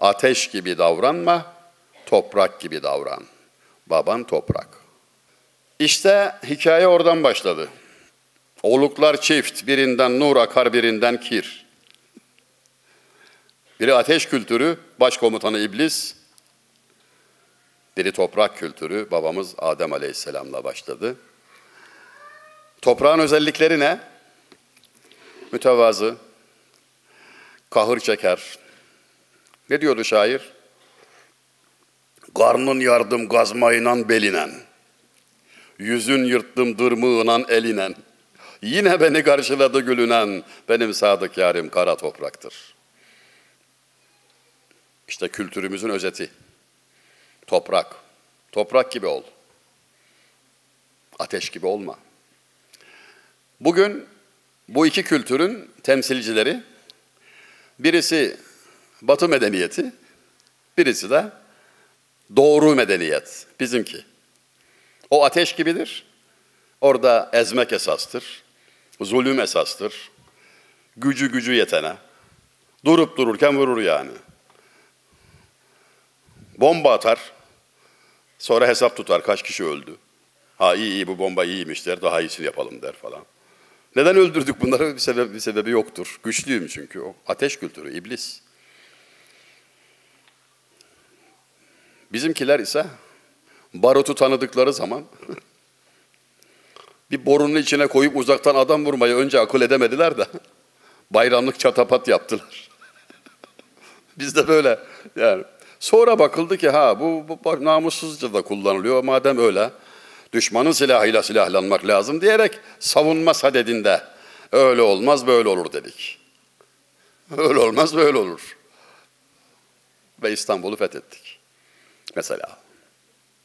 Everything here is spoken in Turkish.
Ateş gibi davranma, toprak gibi davran. Baban toprak. İşte hikaye oradan başladı. Oluklar çift, birinden nur akar, birinden kir. Biri ateş kültürü, başkomutanı iblis. Biri toprak kültürü, babamız Adem Aleyhisselam'la başladı. Toprağın özellikleri ne? Mütevazı, kahır çeker. Ne diyordu şair? Karnın yardım gazmayınan belinen. Yüzün yırttım dırmığınan elinen. Yine beni karşıladı gülünen. Benim sadık yarim kara topraktır. İşte kültürümüzün özeti. Toprak. Toprak gibi ol. Ateş gibi olma. Bugün bu iki kültürün temsilcileri birisi Batı medeniyeti, birisi de doğru medeniyet, bizimki. O ateş gibidir. Orada ezmek esastır. Zulüm esastır. Gücü gücü yetene. Durup dururken vurur yani. Bomba atar. Sonra hesap tutar kaç kişi öldü. Ha iyi iyi bu bomba iyiymiş der, daha iyisini yapalım der falan. Neden öldürdük bunları? Bir sebebi, bir sebebi yoktur. Güçlüyüm çünkü o. Ateş kültürü, iblis. Bizimkiler ise barutu tanıdıkları zaman bir borunun içine koyup uzaktan adam vurmayı önce akıl edemediler de bayramlık çatapat yaptılar. Biz de böyle yani. Sonra bakıldı ki ha bu, bu namussuzca da kullanılıyor. Madem öyle düşmanın silahıyla silahlanmak lazım diyerek savunma sadedinde öyle olmaz böyle olur dedik. Öyle olmaz böyle olur. Ve İstanbul'u fethettik. Mesela.